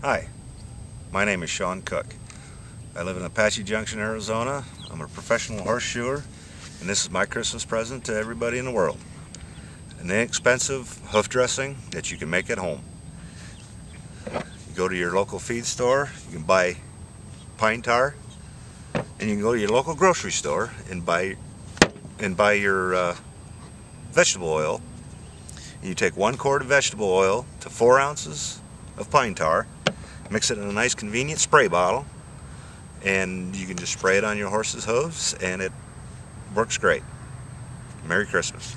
Hi, my name is Shawn Cook. I live in Apache Junction, Arizona. I'm a professional horseshoer, and this is my Christmas present to everybody in the world. An inexpensive hoof dressing that you can make at home. You go to your local feed store, you can buy pine tar, and you can go to your local grocery store and buy and buy your uh, vegetable oil. And you take one quart of vegetable oil to four ounces of pine tar, mix it in a nice convenient spray bottle, and you can just spray it on your horse's hooves and it works great. Merry Christmas.